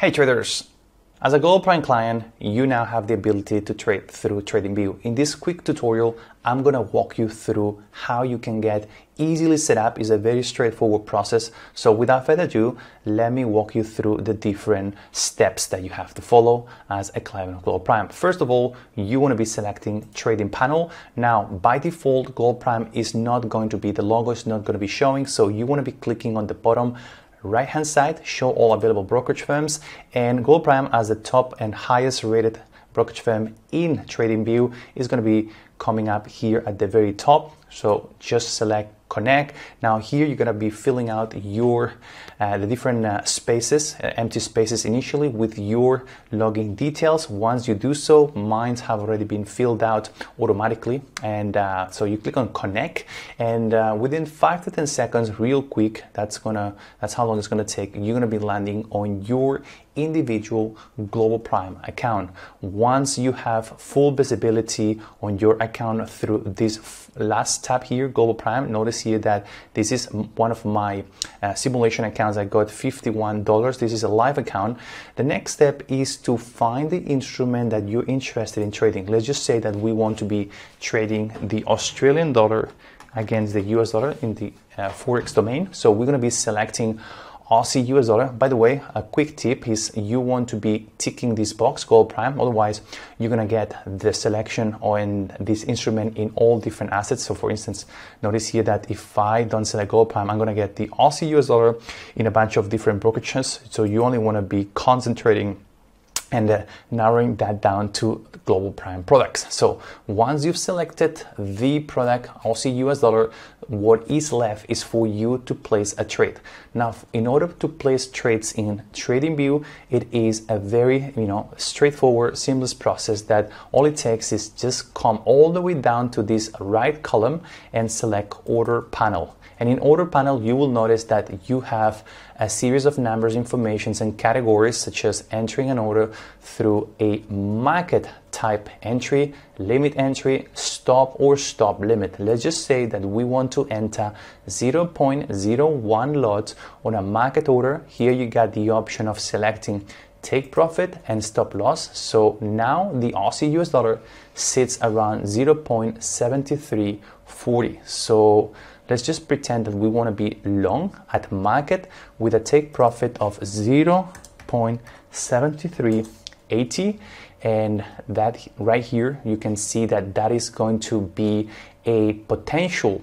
Hey traders! As a Global Prime client, you now have the ability to trade through TradingView. In this quick tutorial, I'm gonna walk you through how you can get easily set up. It's a very straightforward process. So without further ado, let me walk you through the different steps that you have to follow as a client of Global Prime. First of all, you wanna be selecting trading panel. Now, by default, Global Prime is not going to be, the logo is not gonna be showing. So you wanna be clicking on the bottom right hand side show all available brokerage firms and Global Prime as the top and highest rated brokerage firm in TradingView is going to be coming up here at the very top so just select connect. Now here you're gonna be filling out your uh, the different uh, spaces, uh, empty spaces initially with your login details. Once you do so, mine have already been filled out automatically. And uh, so you click on connect and uh, within five to 10 seconds, real quick, that's gonna, that's how long it's gonna take. You're gonna be landing on your individual Global Prime account. Once you have full visibility on your account through this last tab here, Global Prime, notice here that this is one of my uh, simulation accounts. I got $51. This is a live account. The next step is to find the instrument that you're interested in trading. Let's just say that we want to be trading the Australian dollar against the US dollar in the uh, Forex domain. So we're going to be selecting Aussie US dollar. By the way, a quick tip is you want to be ticking this box, Global Prime, otherwise you're gonna get the selection on this instrument in all different assets. So for instance, notice here that if I don't select Global Prime, I'm gonna get the Aussie US dollar in a bunch of different brokerages. So you only wanna be concentrating and uh, narrowing that down to global prime products. So once you've selected the product Aussie US dollar, what is left is for you to place a trade. Now, in order to place trades in TradingView, it is a very you know straightforward, seamless process that all it takes is just come all the way down to this right column and select order panel. And in order panel, you will notice that you have a series of numbers, informations, and categories such as entering an order through a market type entry, limit entry, stop or stop limit. Let's just say that we want to enter 0.01 lots on a market order. Here you got the option of selecting take profit and stop loss. So now the Aussie US dollar sits around 0.7340. So let's just pretend that we want to be long at market with a take profit of 0.7380 and that right here you can see that that is going to be a potential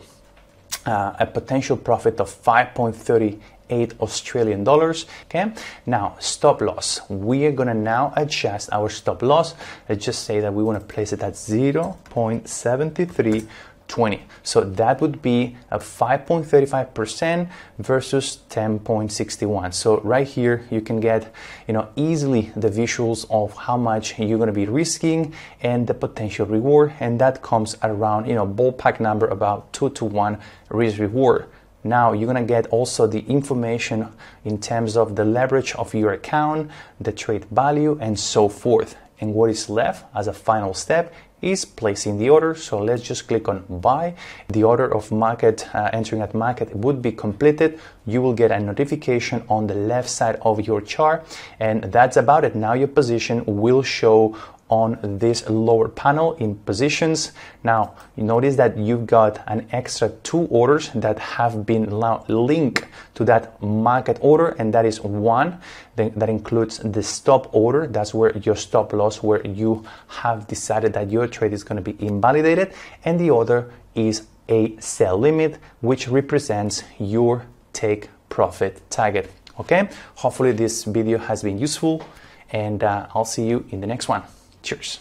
uh, a potential profit of 5.38 Australian dollars. Okay, now stop loss. We are gonna now adjust our stop loss. Let's just say that we want to place it at 0.73 20. So that would be a 5.35% versus 10.61. So right here you can get, you know, easily the visuals of how much you're going to be risking and the potential reward and that comes around, you know, ballpark number about 2 to 1 risk reward. Now you're gonna get also the information in terms of the leverage of your account, the trade value, and so forth. And what is left as a final step is placing the order. So let's just click on buy. The order of market uh, entering at market would be completed. You will get a notification on the left side of your chart and that's about it. Now your position will show on this lower panel in positions. Now, you notice that you've got an extra two orders that have been linked to that market order, and that is one that includes the stop order. That's where your stop loss, where you have decided that your trade is going to be invalidated, and the other is a sell limit, which represents your take profit target. Okay, hopefully this video has been useful, and uh, I'll see you in the next one. Cheers.